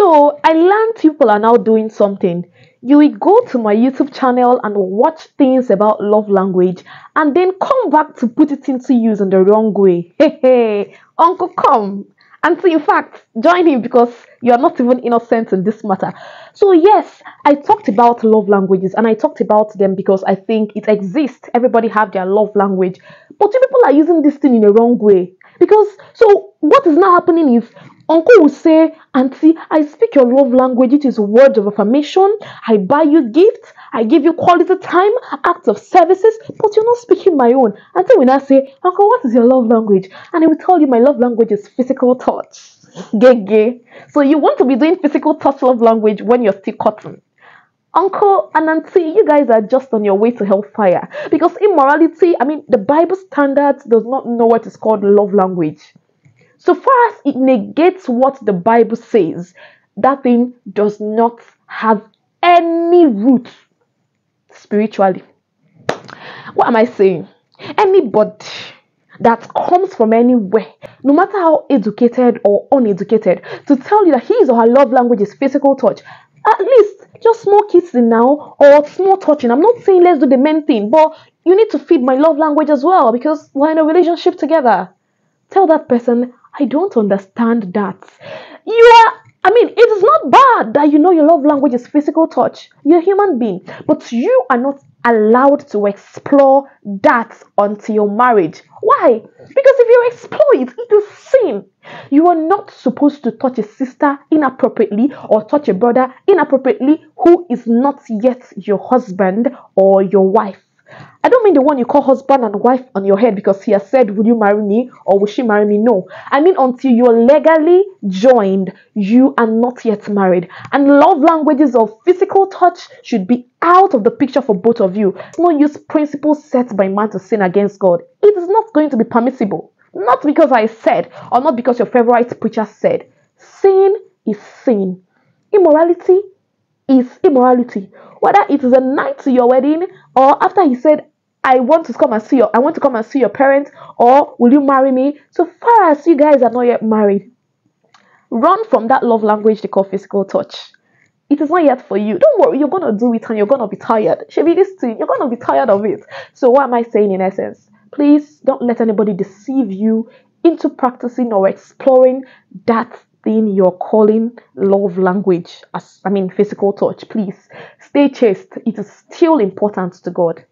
So I learned people are now doing something. You will go to my YouTube channel and watch things about love language and then come back to put it into use in the wrong way. Hey, hey, Uncle, come. And so, in fact, join him because you are not even innocent in this matter. So, yes, I talked about love languages and I talked about them because I think it exists. Everybody have their love language. But you people are using this thing in the wrong way. Because, so what is now happening is Uncle will say, Auntie, I speak your love language. It is words of affirmation. I buy you gifts. I give you quality time, acts of services, but you're not speaking my own. Auntie when I say, Uncle, what is your love language? And I will tell you my love language is physical touch. Gay, gay. So you want to be doing physical touch love language when you're still cotton. Uncle and auntie, you guys are just on your way to hellfire. Because immorality, I mean, the Bible standards does not know what is called love language. So far as it negates what the Bible says, that thing does not have any root spiritually. What am I saying? Anybody that comes from anywhere, no matter how educated or uneducated, to tell you that his or her love language is physical touch, at least just small kissing now or small touching. I'm not saying let's do the main thing, but you need to feed my love language as well because we're in a relationship together. Tell that person, I don't understand that. You are I mean, it is not bad that you know your love language is physical touch. You're a human being, but you are not allowed to explore that until your marriage. Why? Because if you explore it, it is sin. You are not supposed to touch a sister inappropriately or touch a brother inappropriately who is not yet your husband or your wife. I don't mean the one you call husband and wife on your head because he has said, Will you marry me or will she marry me? No. I mean, until you're legally joined, you are not yet married. And love languages of physical touch should be out of the picture for both of you. It's no use principles set by man to sin against God. It is not going to be permissible. Not because I said or not because your favorite preacher said. Sin is sin. Immorality is immorality. Whether it is a night to your wedding or after he said, I want to come and see your I want to come and see your parents, or will you marry me? So far as you guys are not yet married, run from that love language they call physical touch. It is not yet for you. Don't worry, you're gonna do it and you're gonna be tired. Should be this thing, you're gonna be tired of it. So what am I saying in essence? Please don't let anybody deceive you into practicing or exploring that thing you're calling love language as I mean physical touch. Please stay chaste. It is still important to God.